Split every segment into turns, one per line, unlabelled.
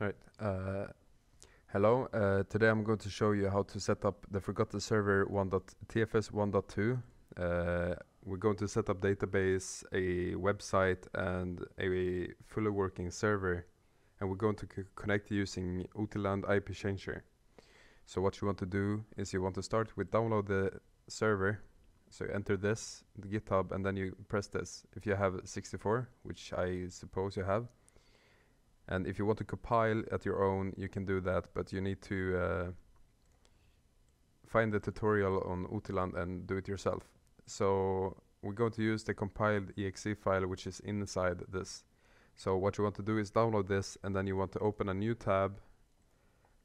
Alright, uh, hello. Uh, today I'm going to show you how to set up the Forgotten Server 1.tfs 1.2. Uh, we're going to set up database, a website, and a fully working server. And we're going to connect using Otland IP Changer. So what you want to do is you want to start with download the server. So you enter this, the GitHub, and then you press this. If you have 64, which I suppose you have, and if you want to compile at your own, you can do that, but you need to uh, find the tutorial on Otland and do it yourself. So we're going to use the compiled exe file which is inside this. So what you want to do is download this and then you want to open a new tab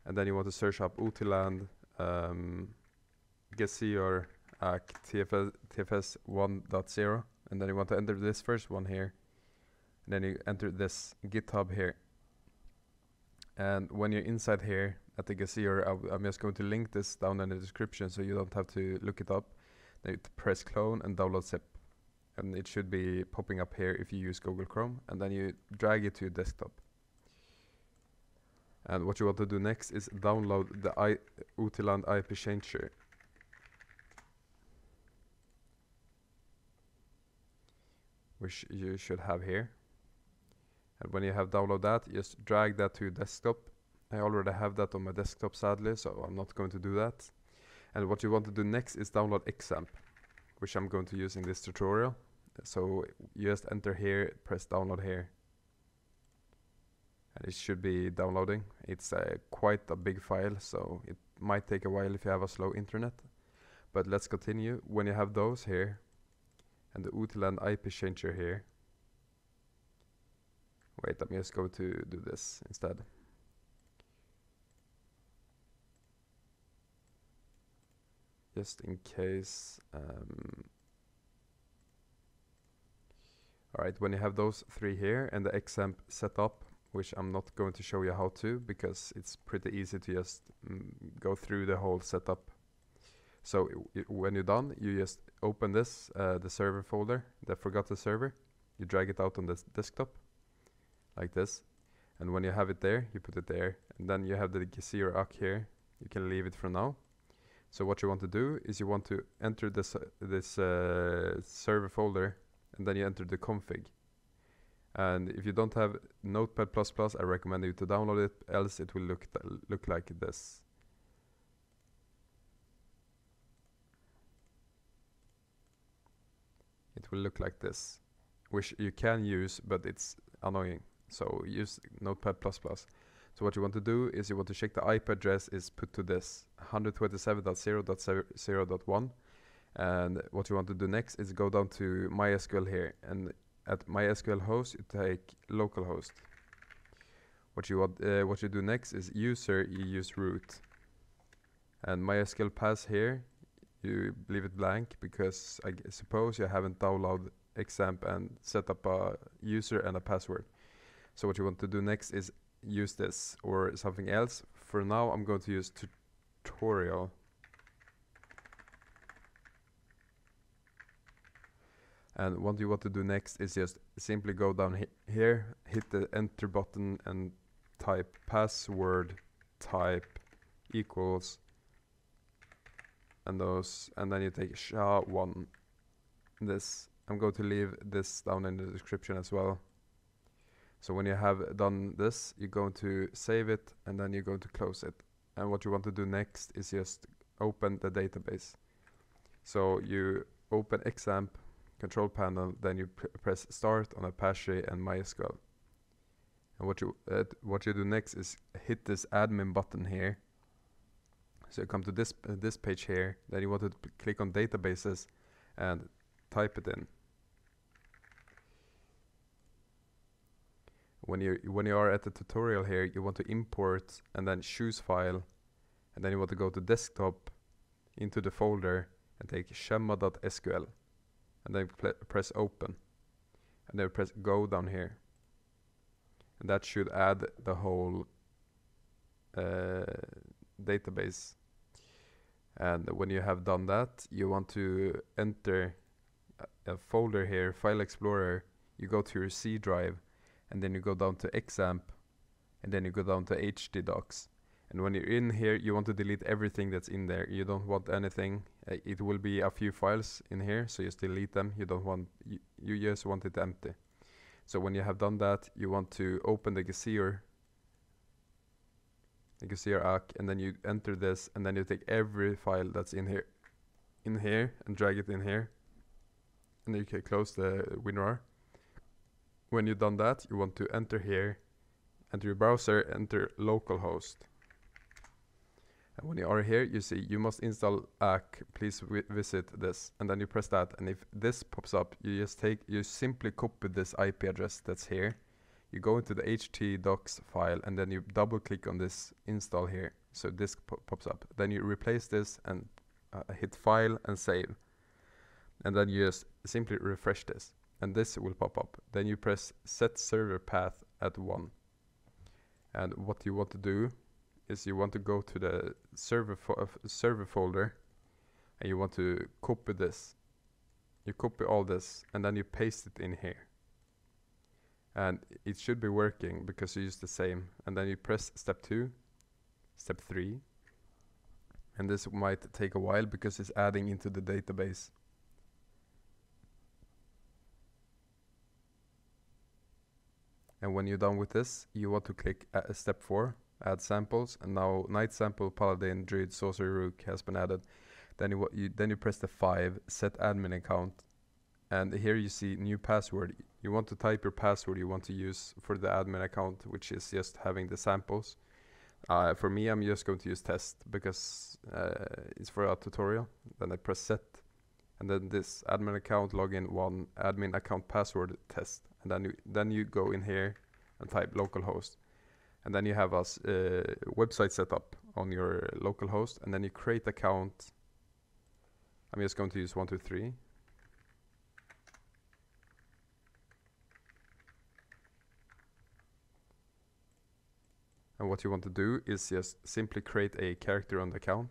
and then you want to search up Otland um, Gesior TFS, TFS 1.0 and then you want to enter this first one here and then you enter this GitHub here and when you're inside here at the Gesior, I'm just going to link this down in the description so you don't have to look it up. Then you press clone and download zip. And it should be popping up here if you use Google Chrome. And then you drag it to your desktop. And what you want to do next is download the I Otland IP changer. Which you should have here and when you have downloaded that just drag that to your desktop. I already have that on my desktop sadly so I'm not going to do that. And what you want to do next is download XAMPP which I'm going to use in this tutorial. So you just enter here press download here. And it should be downloading. It's uh, quite a big file so it might take a while if you have a slow internet. But let's continue. When you have those here and the Otland IP changer here Wait, I'm just going to do this instead. Just in case. Um, Alright, when you have those three here and the XAMPP set up, which I'm not going to show you how to because it's pretty easy to just mm, go through the whole setup. So when you're done, you just open this, uh, the server folder, that forgot the server, you drag it out on the desktop like this. And when you have it there you put it there. And then you have the UCK here. You can leave it for now. So what you want to do is you want to enter this uh, this uh, server folder and then you enter the config. And if you don't have notepad++ I recommend you to download it else it will look look like this. It will look like this which you can use but it's annoying so use Notepad++. So what you want to do is you want to check the IP address is put to this 127.0.0.1 and what you want to do next is go down to MySQL here and at MySQL host you take localhost. What you want, uh, what you do next is user you use root and MySQL pass here you leave it blank because I suppose you haven't downloaded XAMPP and set up a user and a password. So what you want to do next is use this or something else. For now, I'm going to use tutorial. And what you want to do next is just simply go down he here, hit the enter button and type password type equals and those and then you take SHA1 this I'm going to leave this down in the description as well so when you have done this, you're going to save it and then you're going to close it. And what you want to do next is just open the database. So you open XAMPP control panel, then you pr press start on Apache and MySQL. And what you uh, what you do next is hit this admin button here. So you come to this uh, this page here. Then you want to click on databases and type it in. When you when you are at the tutorial here you want to import and then choose file and then you want to go to desktop into the folder and take schema.sql and then press open and then press go down here. And that should add the whole uh, database. And when you have done that you want to enter a, a folder here file explorer. You go to your C drive and then you go down to XAMPP and then you go down to htdocs and when you're in here you want to delete everything that's in there. You don't want anything. Uh, it will be a few files in here so you just delete them. You don't want you, just want it empty. So when you have done that you want to open the Gesior the Gesior ACC and then you enter this and then you take every file that's in here in here and drag it in here. And then you can close the WinRAR when you've done that you want to enter here enter your browser enter localhost and when you are here, you see you must install ACC. Please visit this, and then you press that. And if this pops up, you just take, you simply copy this IP address that's here. You go into the htdocs file, and then you double click on this install here. So this po pops up. Then you replace this and uh, hit file and save. And then you just simply refresh this, and this will pop up. Then you press set server path at one. And what you want to do is you want to go to the server fo uh, server folder and you want to copy this. You copy all this and then you paste it in here. And it should be working because you use the same. And then you press step 2 step 3 and this might take a while because it's adding into the database and when you're done with this you want to click uh, step 4 add samples and now knight sample paladin druid sorcerer rook has been added. Then you, you then you press the 5 set admin account and here you see new password. You want to type your password you want to use for the admin account which is just having the samples. Uh, for me I'm just going to use test because uh, it's for a tutorial. Then I press set and then this admin account login one admin account password test and then you then you go in here and type localhost and then you have a uh, website set up on your local host and then you create account. I'm just going to use 123 and what you want to do is just simply create a character on the account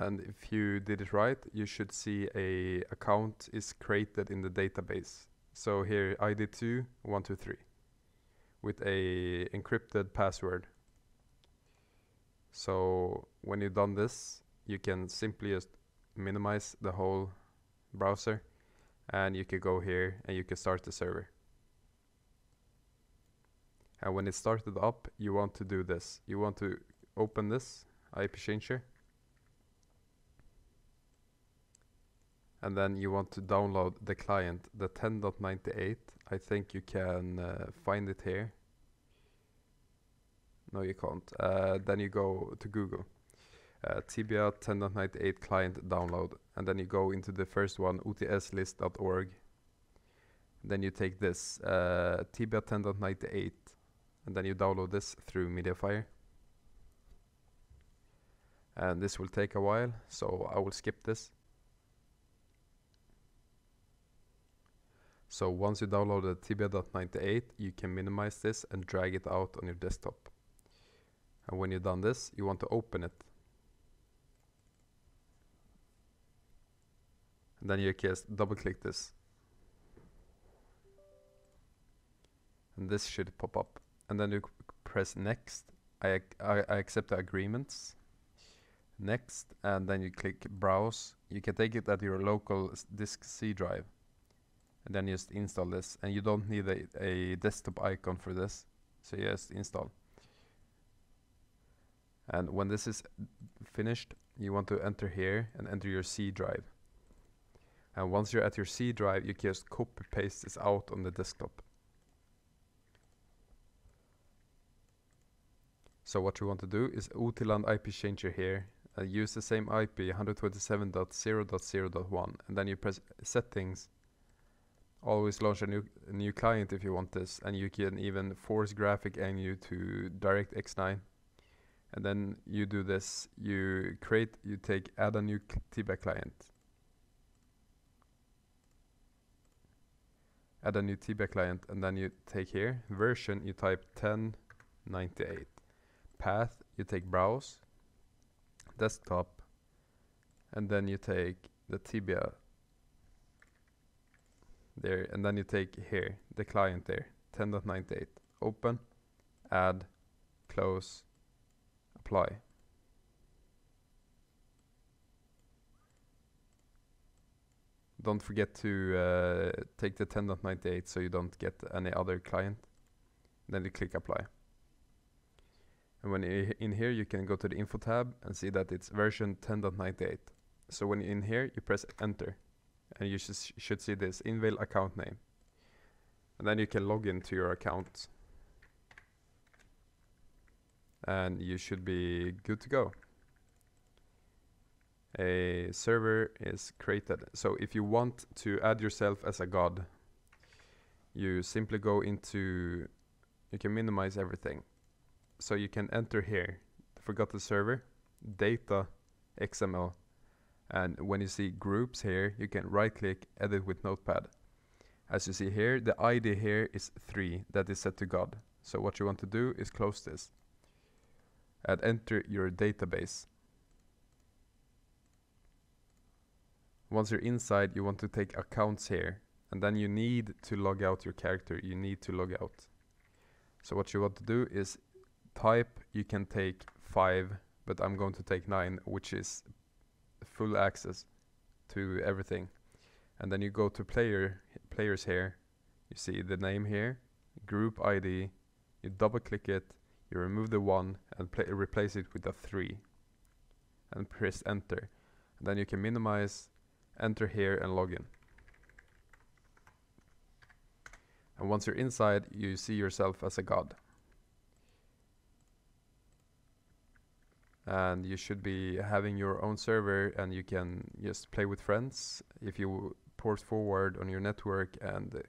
and if you did it right you should see a account is created in the database. So here id2 123 with a encrypted password. So when you've done this you can simply just minimize the whole browser and you can go here and you can start the server. And when it started up you want to do this. You want to open this IP changer and then you want to download the client the 10.98 I think you can uh, find it here. No you can't. Uh, then you go to Google. Uh, Tibia 10.98 client download. And then you go into the first one utslist.org then you take this uh, Tibia 10.98 and then you download this through Mediafire. And this will take a while so I will skip this So once you download downloaded tibia.98, you can minimize this and drag it out on your desktop. And when you've done this, you want to open it. And then you can double click this. And this should pop up. And then you press next. I, I, I accept the agreements. Next, and then you click browse. You can take it at your local disk C drive and then just install this and you don't need a, a desktop icon for this so just install. And when this is finished you want to enter here and enter your C drive. And once you're at your C drive you can just copy paste this out on the desktop. So what you want to do is Otland IP changer here. Uh, use the same IP 127.0.0.1 and then you press settings always launch a new a new client if you want this and you can even force graphic NU to direct x9 and then you do this you create you take add a new Tibia client. Add a new Tibia client and then you take here version you type 1098 path, you take browse, desktop, and then you take the tibia there, and then you take here, the client there, 10.98, open, add, close, apply. Don't forget to uh, take the 10.98 so you don't get any other client. Then you click apply. And when you're in here, you can go to the info tab and see that it's version 10.98. So when you're in here, you press enter. And you sh should see this Inveil account name. And then you can log into your account. And you should be good to go. A server is created. So if you want to add yourself as a god, you simply go into, you can minimize everything so you can enter here, forgot the server, data XML. And when you see groups here, you can right click edit with notepad. As you see here, the ID here is 3 that is set to God. So what you want to do is close this and enter your database. Once you're inside, you want to take accounts here and then you need to log out your character. You need to log out. So what you want to do is type you can take 5 but I'm going to take 9 which is full access to everything. And then you go to player players here. You see the name here group ID you double click it. You remove the 1 and replace it with a 3 and press enter. And then you can minimize enter here and log in. And once you're inside you see yourself as a god and you should be having your own server and you can just play with friends if you port forward on your network and uh,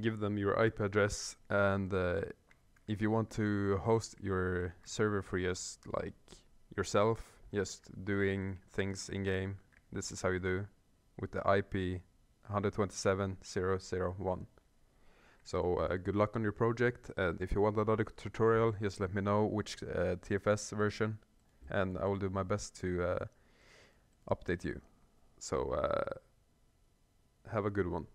give them your IP address. And uh, if you want to host your server for just like yourself just doing things in game this is how you do with the IP 127.0.0.1 so uh, good luck on your project and if you want another tutorial just let me know which uh, TFS version and I will do my best to uh, update you. So uh, have a good one.